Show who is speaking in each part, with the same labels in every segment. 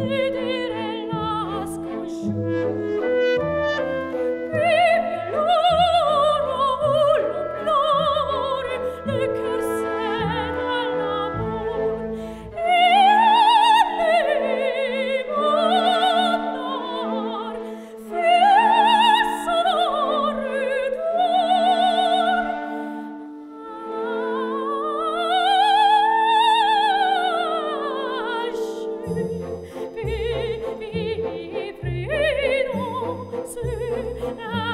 Speaker 1: need see.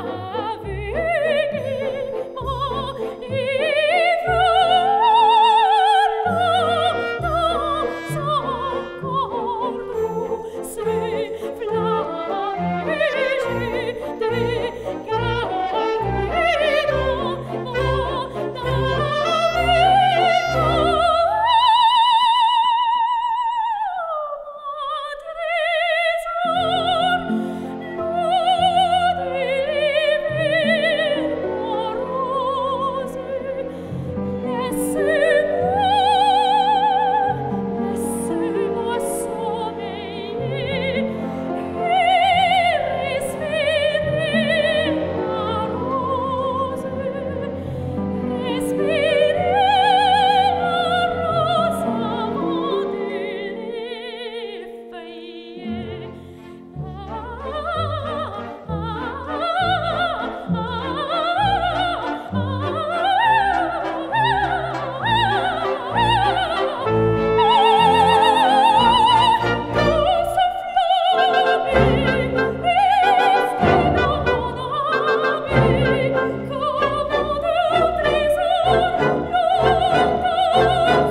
Speaker 1: Música